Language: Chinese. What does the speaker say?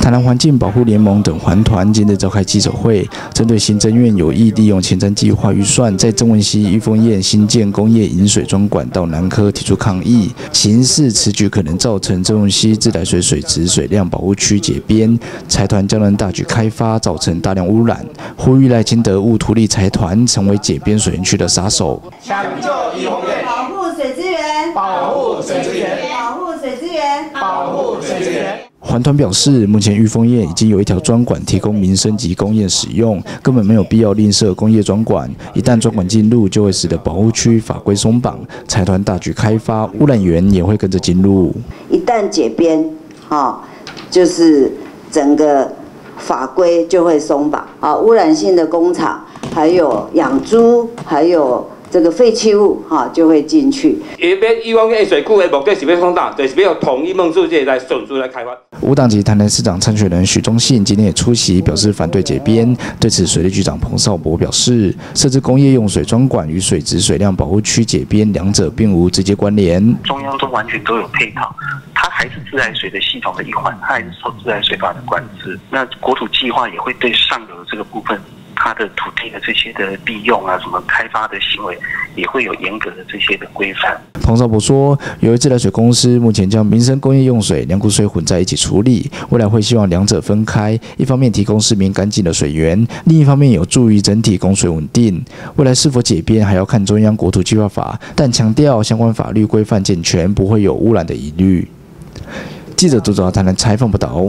台南环境保护联盟等环团今日召开记者会，针对行政院有意利用前瞻计划预算，在曾文溪玉峰堰新建工业引水装管道南科提出抗议，形似此举可能造成曾文溪自来水水质水量保护区解编，财团将能大举开发，造成大量污染，呼吁赖清德务图利财团成为解编水源区的杀手。抢救玉峰堰，保护水资源，保护水资源，保护水资源，保护水资源。环团表示，目前玉峰堰已经有一条专管提供民生及工业使用，根本没有必要另设工业专管。一旦专管进入，就会使得保护区法规松绑，财团大举开发，污染源也会跟着进入。一旦解编，哈，就是整个法规就会松绑啊，污染性的工厂，还有养猪，还有。这个废弃物哈就会进去。伊要以往个水库的目的是要放大，就是要统一梦世界来守住来开发。无党籍台南市长参选人许忠信今天也出席，表示反对解编。对此，水利局长彭少博表示，设置工业用水专管与水质水量保护区解编，两者并无直接关联。中央都完全都有配套，它还是自来水的系统的一环，它还是受自来水法的管制。那国土计划也会对上游的这个部分。它的土地的这些的利用啊，什么开发的行为，也会有严格的这些的规范。彭少博说，由于自来水公司目前将民生工业用水、两股水混在一起处理，未来会希望两者分开，一方面提供市民干净的水源，另一方面有助于整体供水稳定。未来是否解编，还要看中央国土计划法，但强调相关法律规范健全，不会有污染的疑虑。记者杜兆台南采访报道。